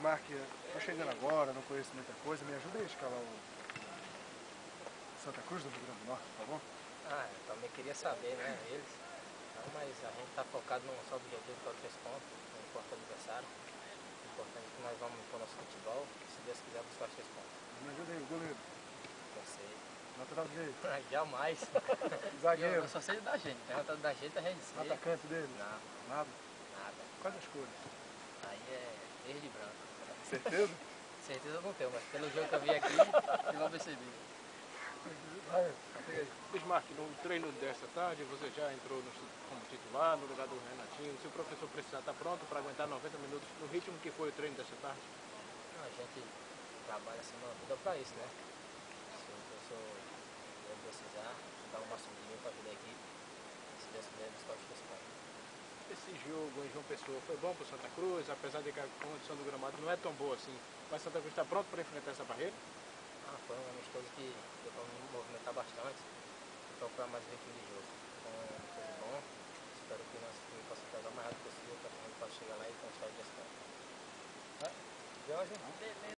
Bismarck, tô chegando agora, não conheço muita coisa, me ajuda a escalar o Santa Cruz do Rio Grande do Norte, por favor? Ah, eu também queria saber, né, eles. Não, mas a gente tá focado num só objetivo, que é o três pontos, não importa o adversário. O importante é que nós vamos pro nosso futebol, se Deus quiser buscar os três pontos. Me ajuda aí, o goleiro. Não sei. Lateral direito. Jamais. Zagueiro. Eu, eu só sei da gente. Pergunta da gente a gente sei. Atacante dele? Não, Nada. nada. Quais as cores? Aí é verde e branco. Certeza? Certeza eu não tenho, mas pelo jogo que eu vi aqui, eu pega aí. Bismarck, no treino desta tarde você já entrou no, como titular no lugar do Renatinho. Se o professor precisar, está pronto para aguentar 90 minutos no ritmo que foi o treino desta tarde? Não, a gente trabalha assim na vida pra isso, né? Se o professor precisar, dar o máximo de mim pra ajudar a equipe. Se Deus quiser, buscar os três pontos. Esse jogo em João Pessoa foi bom para o Santa Cruz, apesar de que a condição do gramado não é tão boa assim. Mas Santa Cruz está pronto para enfrentar essa barreira? Ah, foi um amistoso que deu me movimentar bastante e procurar mais ritmo de jogo. Então, foi bom. Espero que nosso time possa pegar o mais rápido possível para que a gente possa chegar lá e conquistar o destaque. Viagem?